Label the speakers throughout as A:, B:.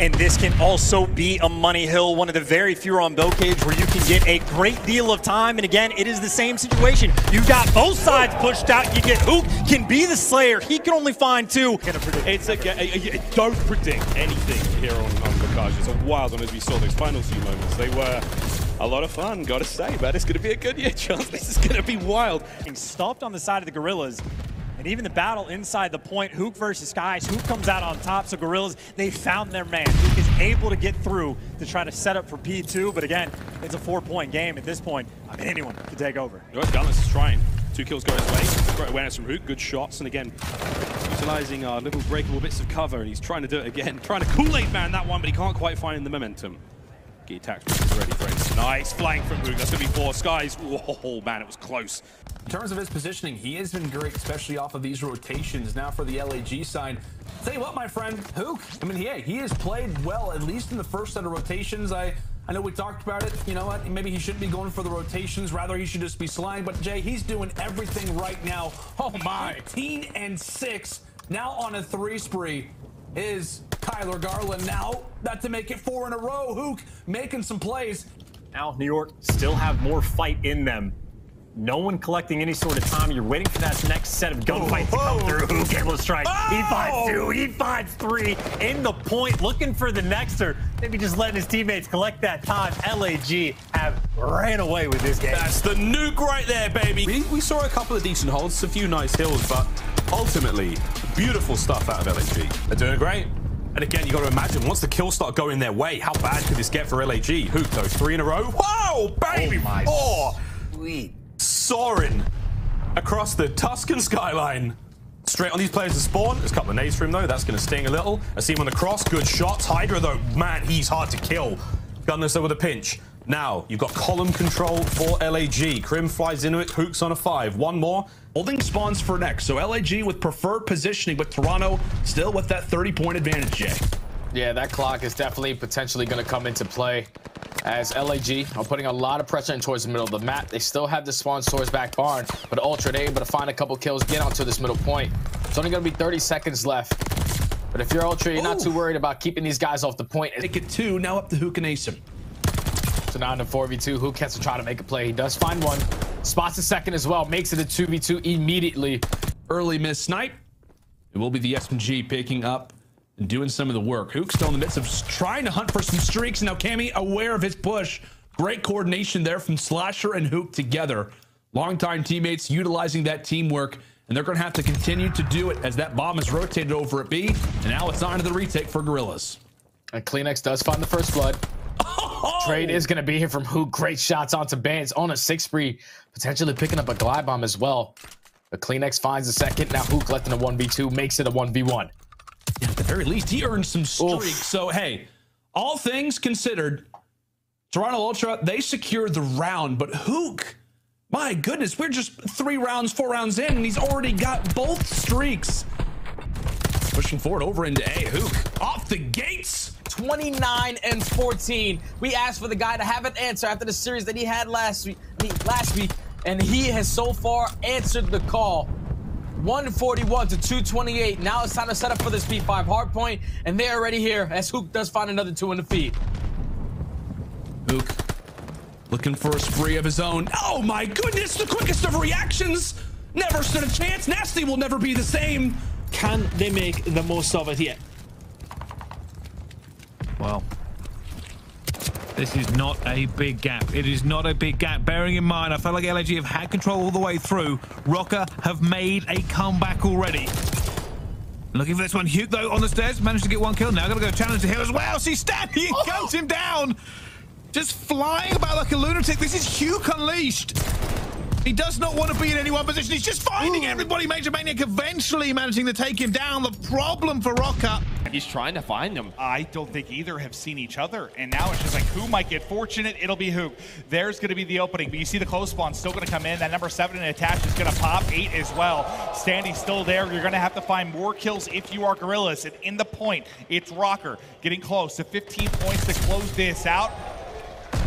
A: And this can also be a money hill, one of the very few on Bocage where you can get a great deal of time. And again, it is the same situation. You've got both sides pushed out. You get Huke can be the Slayer. He can only find two.
B: It's a, a, a, don't predict anything here on, on Bocage. It's a wild one as we saw those final few moments. They were a lot of fun, gotta say, man. It's gonna be a good year, Charles. This is gonna be wild.
A: Stopped on the side of the Guerrillas. And even the battle inside the point, Huke versus Skyz, Huke comes out on top, so Guerrillas, they found their man. Huke is able to get through to try to set up for P2, but again, it's a four-point game at this point. I mean, anyone can take over.
B: Gunless is trying. Two kills go his way. Great awareness from Huke, good shots, and again, utilizing our little breakable bits of cover, and he's trying to do it again. Trying to Kool-Aid man that one, but he can't quite find the momentum. Get attacked ready, friends. Nice flying from Huke. That's going to be four skies. Whoa, man, it was close.
C: In terms of his positioning, he has been great, especially off of these rotations. Now for the LAG side, tell you what, my friend, Huke, I mean, yeah, he has played well, at least in the first set of rotations. I I know we talked about it. You know what? Maybe he shouldn't be going for the rotations. Rather, he should just be slaying. But Jay, he's doing everything right now. Oh my! 15 and six now on a three spree is Cuyler Garland. Now that to make it four in a row. Huke making some plays.
D: Now New York still have more fight in them. No one collecting any sort of time. You're waiting for that next set of gunfights to come oh, oh. through. Huke able to strike.
C: Oh!
D: He finds two. He finds three. In the point, looking for the nexter. Maybe just letting his teammates collect that time. LAG have ran away with this game.
B: That's the nuke right there, baby. We, we saw a couple of decent holds, a few nice hills, but ultimately, beautiful stuff out of LAG. They're doing great. And again, you got to imagine, once the kills start going their way, how bad could this get for LAG? Huke, those three in a row. Wow, baby!
D: Oh my
B: Four.
D: Sweet.
B: Soaring across the Tuscan skyline. Straight on these players to spawn. There's a couple of nades for him, though. That's going to sting a little. I see him on the cross. Good shots. Hydra, though, man, he's hard to kill. Gunless, though, with a pinch. Now, you've got column control for LAG. Crim flies into it. Huke's on a five. One more.
C: Holding spawns for next. So LAG with preferred positioning, but Toronto still with that 30-point advantage, Jay.
E: Yeah, that clock is definitely potentially going to come into play as LAG are putting a lot of pressure in towards the middle of the map. They still have the spawn swords back barn, but Ultra they able to find a couple kills, get onto this middle point. It's only going to be 30 seconds left. But if you're Ultra, you're not too worried about keeping these guys off the point.
C: Take it two, now up to Huke and Assim.
E: So now in the 4v2, Huke has to try to make a play. He does find one. Spots a second as well. Makes it a 2v2 immediately.
C: Early miss snipe. It will be the SMG picking up and doing some of the work. Huke still in the midst of trying to hunt for some streaks. Now Cammy aware of his push. Great coordination there from Slasher and Huke together. Longtime teammates utilizing that teamwork. And they're going to have to continue to do it as that bomb is rotated over at B. And now it's on to the retake for Guerrillas.
E: And CleanX does find the first blood.
C: Oh!
E: Trade is oh! going to be here from Huke. Great shots onto Bance on a six spree, potentially picking up a glide bomb as well. But CleanX finds the second. Now Huke left in a 1v2, makes it a 1v1.
C: Yeah, at the very least, he earned some streaks.
E: Oof.
C: So, hey, all things considered, Toronto Ultra, they secured the round, but Huke, my goodness, we're just three rounds, four rounds in, and he's already got both streaks. Pushing forward over into A. Huke off the gates.
E: 29 and 14. We asked for the guy to have an answer after the series that he had last week, I mean, last week, and he has so far answered the call. 141 to 228. Now it's time to set up for this P5 hardpoint, and they're already here as Huke does find another two in the feed.
C: Huke looking for a spree of his own. Oh my goodness, the quickest of reactions. Never stood a chance. Nasty will never be the same.
F: Can they make the most of it here?
G: Well, this is not a big gap. It is not a big gap. Bearing in mind, I felt like LAG have had control all the way through. Rokkr have made a comeback already. Looking for this one. Huke, though, on the stairs, managed to get one kill. Now going to go challenge the hill as well. See, Stab, he oh! guns him down. Just flying about like a lunatic. This is Huke unleashed. He does not want to be in any one position. He's just finding everybody. Major Maniac eventually managing to take him down. The problem for Rokkr
H: He's trying to find him.
I: I don't think either have seen each other. And now it's just like, who might get fortunate? It'll be who. There's going to be the opening. But you see the close spawn still going to come in. That number seven and attached is going to pop. Eight as well. Standing still there. You're going to have to find more kills if you are Guerrillas. And in the point, it's Rokkr getting close to 15 points to close this out.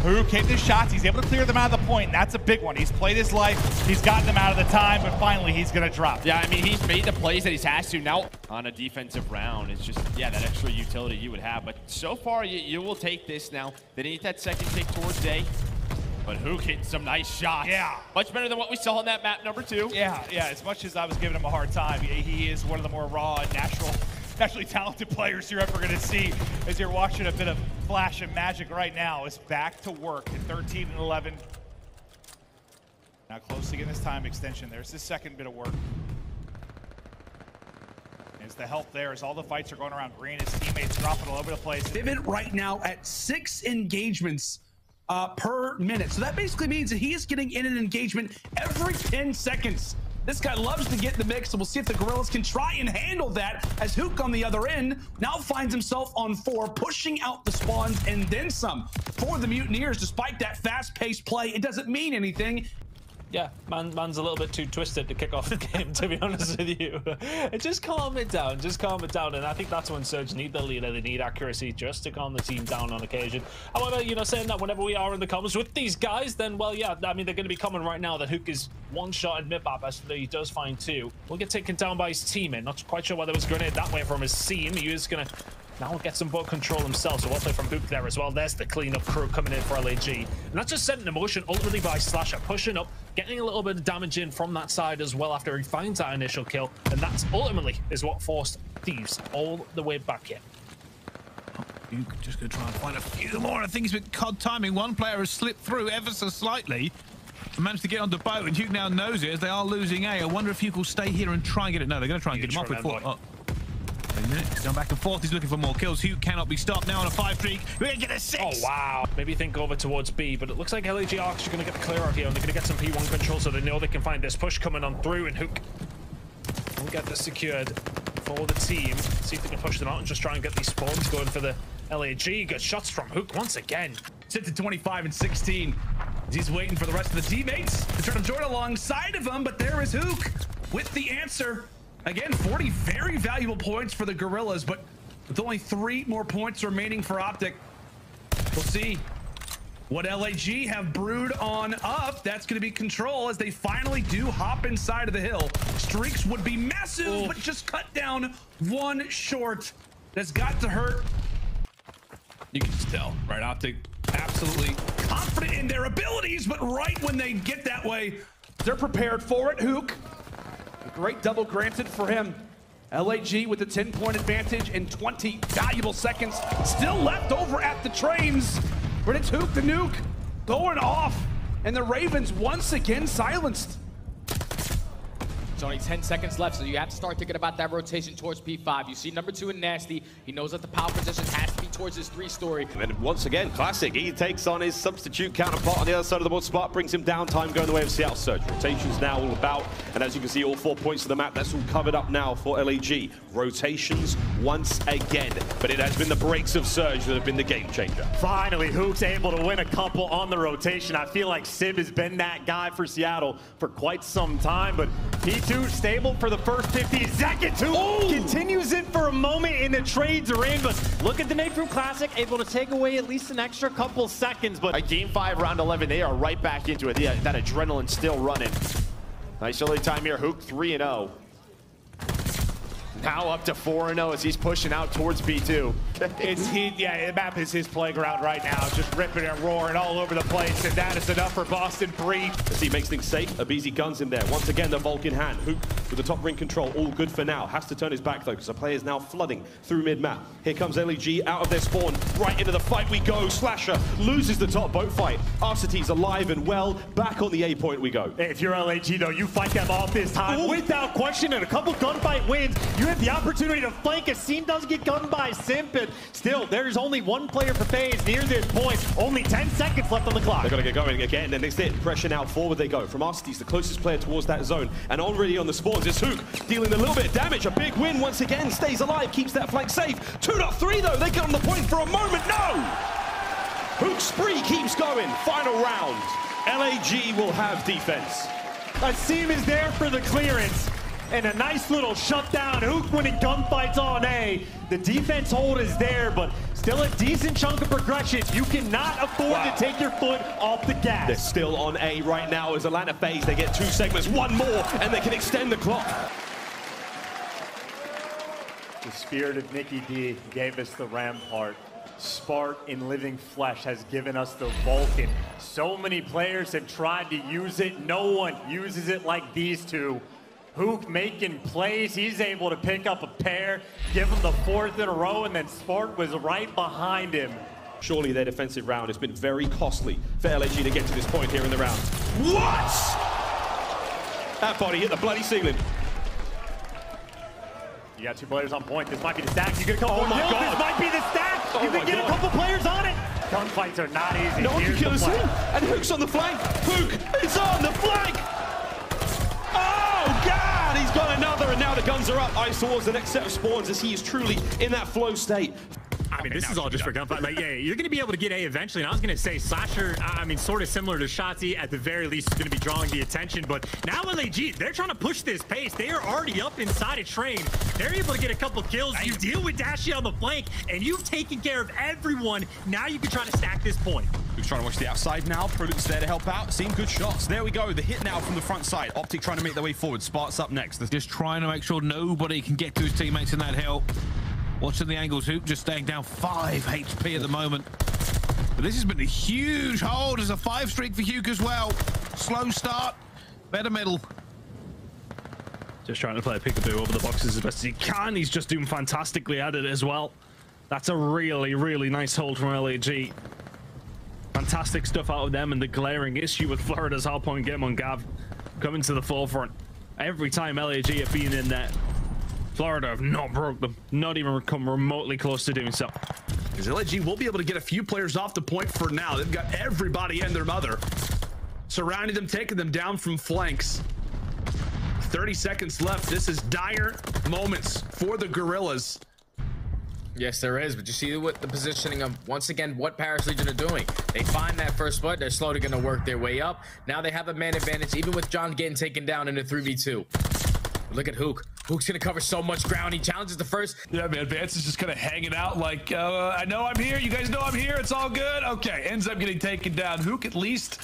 I: Huke hit his shots. He's able to clear them out of the point, and that's a big one. He's played his life. He's gotten them out of the time, but finally he's going to drop.
H: Yeah, I mean, he's made the plays that he's has to. Now, on a defensive round, it's just, yeah, that extra utility you would have. But so far, you, you will take this now. They need that second take towards day. But Huke hitting some nice shots.
I: Yeah.
H: Much better than what we saw on that map number two.
I: Yeah, yeah. As much as I was giving him a hard time, he, he is one of the more raw and natural, naturally talented players you're ever going to see. As you're watching a bit of flash and magic right now, is back to work at 13 and 11. Now close to getting this time extension. There's the second bit of work. Is the help there as all the fights are going around green. His teammates dropping all over the place.
C: Pivot right now at six engagements uh, per minute. So that basically means that he is getting in an engagement every 10 seconds. This guy loves to get in the mix, so we'll see if the Guerrillas can try and handle that as Huke on the other end now finds himself on four, pushing out the spawns and then some. For the Mutineers, despite that fast-paced play, it doesn't mean anything.
F: Yeah, man, man's a little bit too twisted to kick off the game, to be honest with you. just calm it down, just calm it down. And I think that's when Surge need the leader, they need accuracy just to calm the team down on occasion. However, you know, saying that whenever we are in the comments with these guys, then, well, yeah, I mean, they're going to be coming right now that Huke is one shot in mid-map as he does find two. Will get taken down by his teammate. Not quite sure why there was grenade that way from his team. He is going to now we'll get some boat control himself, so play from Huke there as well. There's the cleanup crew coming in for LAG. And that's just setting in motion ultimately by Slasher, pushing up, getting a little bit of damage in from that side as well after he finds that initial kill. And that's ultimately is what forced Thieves all the way back here.
G: You could just go try and find a few more. I think it's with COD timing. One player has slipped through ever so slightly. Managed to get on the boat, and Duke now knows it as they are losing A. I wonder if Duke will stay here and try and get it. No, they're going to try and get him off with four. Oh. He's going back and forth. He's looking for more kills. Huke cannot be stopped now on a five streak. We're going to get a six.
F: Oh, wow. Maybe think over towards B, but it looks like LAG Arcs are going to get the clear out here, and they're going to get some P1 control so they know they can find this push coming on through, and Huke will get this secured for the team. See if they can push them out and just try and get these spawns going for the LAG. Good shots from Huke once again.
C: Sit to 25 and 16. He's waiting for the rest of the teammates to try to join alongside of him, but there is Huke with the answer. Again, 40 very valuable points for the Guerrillas, but with only three more points remaining for Optic, we'll see what LAG have brewed on up. That's going to be control as they finally do hop inside of the hill. Streaks would be massive, but just cut down one short. That's got to hurt. You can just tell, right? Optic absolutely confident in their abilities, but right when they get that way,
J: They're prepared for it, Huke. Great double granted for him. LAG with a 10 point advantage and 20 valuable seconds still left over at the trains. But it's Huke the nuke going off, and the Ravens once again silenced.
K: There's only 10 seconds left, so you have to start thinking about that rotation towards P5. You see number two in Nasty. He knows that the power position has towards his three-story.
L: And then once again, Classic, he takes on his substitute counterpart on the other side of the board. Spark brings him down, time going the way of Seattle Surge. Rotations now all about, and as you can see, all four points of the map, that's all covered up now for LAG. Rotations once again, but it has been the breaks of Surge that have been the game changer.
A: Finally, Huke's able to win a couple on the rotation. I feel like Sib has been that guy for Seattle for quite some time, but P2 stable for the first 50 seconds. Huke continues it for a moment and the trades are in, but look at the from Classic, able to take away at least an extra couple seconds, but
H: At game five, round 11, they are right back into it. Yeah, that adrenaline still running. Nice early time here. Huke 3 and 0. Now up to 4 and 0 as he's pushing out towards B2.
I: It's he, yeah, the map is his playground right now, just ripping and roaring all over the place, and that is enough for Boston Breach.
L: As he makes things safe, Abizi guns him there. Once again, the Vulcan hand. Huke with the top ring control, all good for now. Has to turn his back though, because the player is now flooding through mid-map. Here comes LAG out of their spawn. Right into the fight we go. Slasher loses the top boat fight. Arcitys alive and well. Back on the A point we go.
A: if you're LAG though, you fight them off this time without question and a couple gunfight wins. You have the opportunity to flank. Assim does get gunned by Simp, and still, there's only one player for FaZe near this point. Only 10 seconds left on the clock.
L: They're going to get going again, and they it. Pressure now forward they go. From Arcitys the closest player towards that zone. And already on the spawns is Huke, dealing a little bit of damage. A big win once again. Stays alive, keeps that flank safe. 2.3 though. They get on the point for a moment. No! Huke spree keeps going. Final round. LAG will have defense.
A: Assim is there for the clearance. And a nice little shutdown. Huke winning gunfights on A. The defense hold is there, but
M: Still a decent chunk of progression. You cannot afford
L: Wow.
M: to take your foot off the gas.
L: They're still on A right now as Atlanta FaZe. They get two segments, one more, and they can extend the clock.
M: The spirit of Nikki D gave us the Rampart. Spark in Living Flesh has given us the Vulcan. So many players have tried to use it. No one uses it like these two. Huke making plays. He's able to pick up a pair, give him the fourth in a row, and then Spark was right behind him.
L: Surely their defensive round has been very costly for LAG to get to this point here in the round. What? That body hit the bloody ceiling.
M: You got two players on point. This might be the stack. You get a couple
L: Oh my
M: kills.
L: God.
M: This might be the stack.
L: Oh
M: you can get
L: God.
M: a couple players on it. Gunfights are not easy.
L: No one can kill us in. And Huke's on the flank. Huke is on the flank. The guns are up. Eyes towards the next set of spawns as he is truly in that flow state.
A: I mean, this is all just for gunfight. Like, yeah, you're going to be able to get A eventually. And I was going to say, Slasher, I mean, sort of similar to Shotzzy, at the very least, is going to be drawing the attention. But now LAG, they're trying to push this pace. They are already up inside a train. They're able to get a couple kills. You deal with Dashy on the flank, and you've taken care of everyone. Now you can try to stack this point.
N: Who's trying to watch the outside now? Prudence there to help out. Seeing good shots. There we go. The hit now from the front side. Optic trying to make their way forward. Sparks up next.
G: Just trying to make sure nobody can get to his teammates in that hill. Watching the angles, Huke just staying down 5 HP at the moment. But this has been a huge hold. There's a 5 streak for Huke as well. Slow start, better middle.
C: Just trying to play a peekaboo over the boxes as best as he can. He's just doing fantastically at it as well. That's a really, really nice hold from LAG. Fantastic stuff out of them and the glaring issue with Florida's hardpoint game on Gav coming to the forefront. Every time LAG have been in there, Florida have not broke them. Not even come remotely close to doing so. Because LAG will be able to get a few players off the point for now. They've got everybody and their mother surrounding them, taking them down from flanks. 30 seconds left. This is dire moments for the Guerrillas.
E: Yes, there is. But you see what the positioning of once again what Paris Legion are doing. They find that first spot. They're slowly going to work their way up. Now they have a man advantage, even with John getting taken down in a three v two. Look at Huke. Huke's going to cover so much ground. He challenges the first.
C: Yeah, man. Vance is just kind of hanging out like, uh, I know I'm here. You guys know I'm here. It's all good. Okay. Ends up getting taken down. Huke at least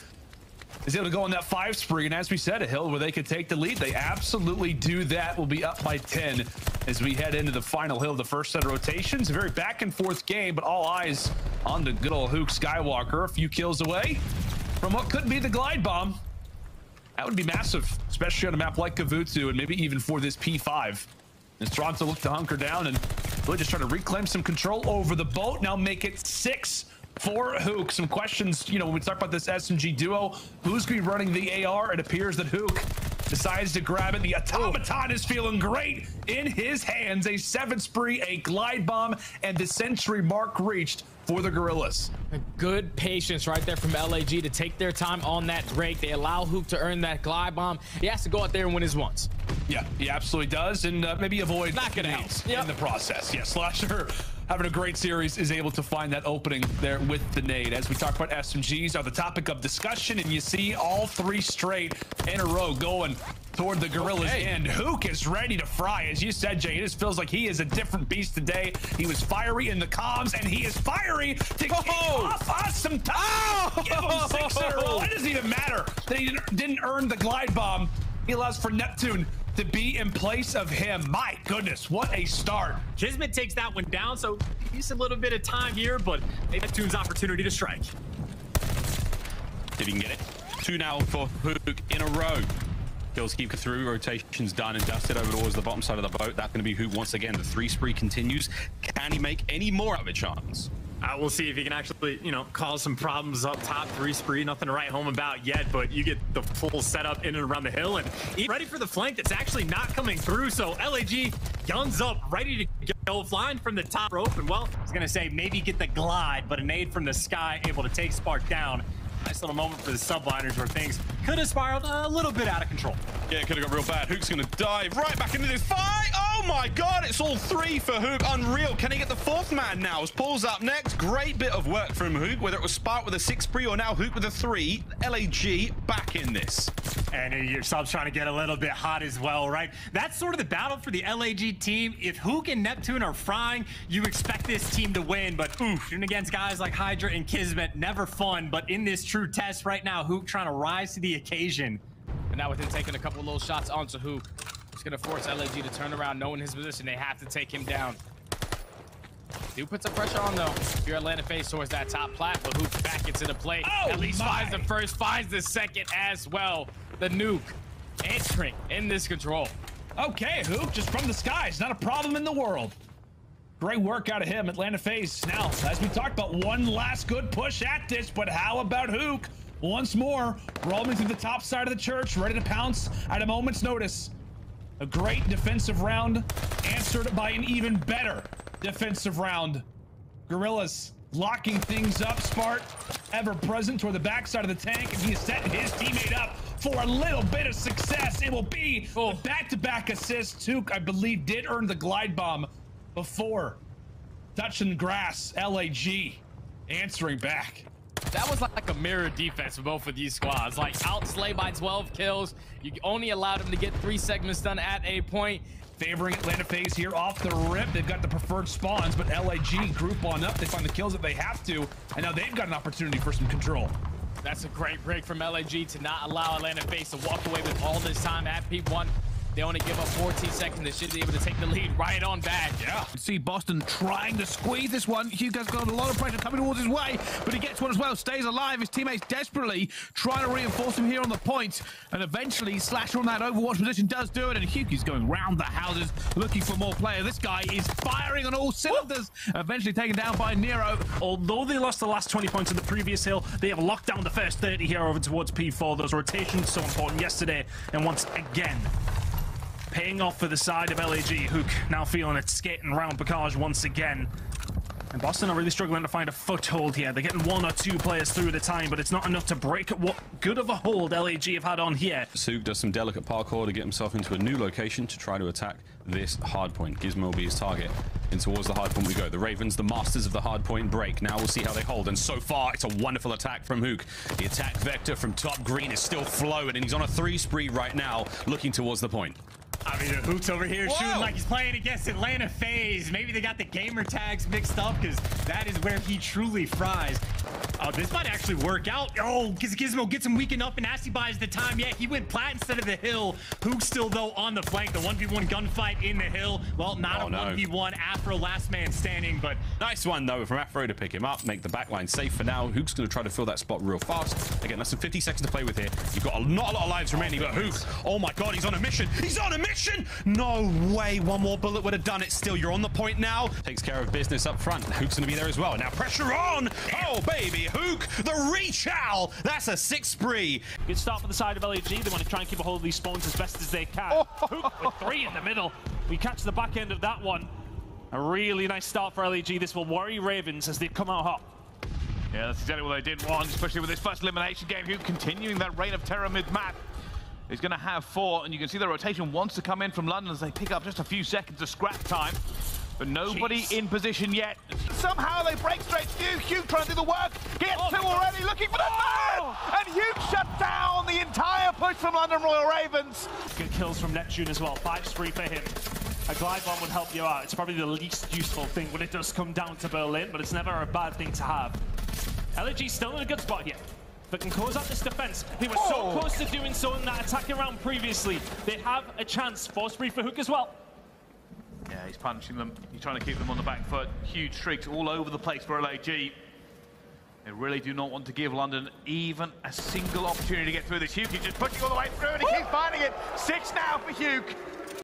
C: is able to go on that five spree. And as we said, a hill where they could take the lead. They absolutely do that. We'll be up by 10 as we head into the final hill of the first set of rotations. A very back and forth game, but all eyes on the good old Huke Skywalker. A few kills away from what could be the glide bomb. That would be massive, especially on a map like Gavutu and maybe even for this P5. As Toronto look to hunker down and really just try to reclaim some control over the boat. Now make it six for Huke. Some questions, you know, when we talk about this SMG duo, who's going to be running the AR? It appears that Huke decides to grab it. The automaton is feeling great in his hands. A seven spree, a glide bomb, and the century mark reached for the Guerrillas.
E: Good patience right there from LAG to take their time on that break. They allow Huke to earn that glide bomb. He has to go out there and win his ones.
C: Yeah, he absolutely does, and uh, maybe avoid
E: Not gonna
C: nades
E: help. Yep.
C: in the process. Yeah, Slasher having a great series is able to find that opening there with the nade. As we talk about SMGs are the topic of discussion, and you see all three straight in a row going toward the Guerrillas end. Huke is ready to fry. As you said, Jay, it just feels like he is a different beast today. He was fiery in the comms, and he is fiery to kick off us some time. Give him six in a row. Oh! It doesn't even matter that he didn't earn the glide bomb. He allows for Neptune to be in place of him. My goodness, what a start.
A: Kismet takes that one down, so he's a little bit of time here, but Neptune's opportunity to strike.
N: Did he can get it? Two now for Huke in a row. Kills keep through, rotations done and dusted over towards the bottom side of the boat. That's going to be Huke once again. The three spree continues. Can he make any more of a chance?
A: Uh, we'll see if he can actually, you know, cause some problems up top. Three spree, nothing to write home about yet, but you get the full setup in and around the hill and ready for the flank that's actually not coming through. So LAG guns up, ready to go, flying from the top rope. And well, I was gonna say maybe get the glide, but a nade from the sky able to take Spark down.
O: Nice little moment for the subliners where things could have spiraled a little bit out of control.
N: Yeah, it could have got real bad. Huke's going to dive right back into this fight. Oh my god, it's all three for Huke. Unreal. Can he get the fourth man now? As Paul's up next. Great bit of work from Huke, whether it was Spark with a six spree or now Huke with a three. LAG back in this.
O: And your sub's trying to get a little bit hot as well, right? That's sort of the battle for the LAG team. If Huke and Neptune are frying, you expect this team to win. But ooh, shooting against guys like Hydra and Kismet, never fun. But in this true test right now, Hook trying to rise to the occasion.
E: And now with him taking a couple little shots onto Huke, it's gonna force LAG to turn around, knowing his position. They have to take him down. Do put some pressure on though. Your Atlanta FaZe towards that top plat, but Huke back into the play.
F: Oh,
E: At least
F: my.
E: finds the first, finds the second as well. The nuke entering in this control.
C: Okay, Huke, just from the skies, not a problem in the world. Great work out of him, Atlanta FaZe. Now, as we talked about, one last good push at this, but how about Huke? Once more, rolling through the top side of the church, ready to pounce at a moment's notice. A great defensive round, answered by an even better defensive round. Guerrillas locking things up. Spart ever present toward the backside of the tank, and he is setting his teammate up for a little bit of success. It will be a oh. back-to-back assists. Huke, I believe, did earn the glide bomb before touching grass. LAG answering back.
E: That was like a mirror defense for both of these squads. Like outslay by 12 kills. You only allowed him to get three segments done at a point.
C: Favoring Atlanta FaZe here off the rip. They've got the preferred spawns, but LAG group on up. They find the kills that they have to, and now they've got an opportunity for some control.
E: That's a great break from LAG to not allow Atlanta FaZe to walk away with all this time at P1. They only give up 14 seconds. They should be able to take the lead right on back.
C: Yeah.
P: See Boston trying to squeeze this one. Huke's got a lot of pressure coming towards his way, but he gets one as well. Stays alive. His teammates desperately trying to reinforce him here on the point, and eventually Slasher on that Overwatch position does do it, and Huke's going round the houses looking for more players. This guy is firing on all cylinders. Eventually taken down by Nero.
F: Although they lost the last 20 points in the previous hill, they have locked down the first 30 here over towards P4. Those rotations so important yesterday, and once again, paying off for the side of LAG. Huke now feeling it skating around Bocage once again. And Boston are really struggling to find a foothold here. They're getting one or two players through at a time, but it's not enough to break what good of a hold LAG have had on here.
N: Huke does some delicate parkour to get himself into a new location to try to attack this hard point. Gizmo will be his target. And towards the hard point we go. The Ravens, the masters of the hard point break. Now we'll see how they hold. And so far, it's a wonderful attack from Huke. The attack vector from top green is still flowing, and he's on a three spree right now, looking towards the point.
A: I mean, Huke's over here
N: Whoa.
A: shooting like he's playing against Atlanta FaZe. Maybe they got the gamer tags mixed up because that is where he truly fries. Oh, this might actually work out. Oh, Giz Gizmo gets him weakened up and Nasty buys the time. Yeah, he went plat instead of the hill. Huke's still, though, on the flank. The 1v1 gunfight in the hill. Well, not
N: Oh,
A: a
N: no.
A: 1v1 Afro last man standing, but
N: Nice one, though, from Afro to pick him up, make the backline safe for now. Huke's going to try to fill that spot real fast. Again, less than 50 seconds to play with here. You've got a, not a lot of lives remaining, but Huke, oh my god, he's on a mission. He's on a mission! No way, one more bullet would have done it still. You're on the point now. Takes care of business up front. Huke's going to be there as well. Now pressure on! Oh, baby, Huke, the reach owl! That's a six spree.
F: Good start for the side of LAG. They want to try and keep a hold of these spawns as best as they can. Oh. Huke with three in the middle. We catch the back end of that one. A really nice start for LAG. This will worry Ravens as they come out hot.
G: Yeah, that's exactly what they didn't want, especially with this first elimination game. Huke continuing that reign of terror mid-map. He's going to have four, and you can see the rotation wants to come in from London as they pick up just a few seconds of scrap time. But nobody
F: Jeez.
G: in position yet. Somehow they break straight to Huke. Trying to do the work. Gets oh. two already, looking for the oh. third! And Huke shut down the entire push from London Royal Ravens.
F: Good kills from Neptune as well. Five spree for him. A glide bomb would help you out. It's probably the least useful thing when it does come down to Berlin, but it's never a bad thing to have. LG still in a good spot here. But can close out this defense. They were so
G: Oh.
F: close to doing so in that attacking round previously. They have a chance. Force spree for Huke as well.
G: Yeah, he's punching them. He's trying to keep them on the back foot. Huge streaks all over the place for LAG. They really do not want to give London even a single opportunity to get through this. Huke just pushing all the way through and he keeps finding it. Six now for Huke.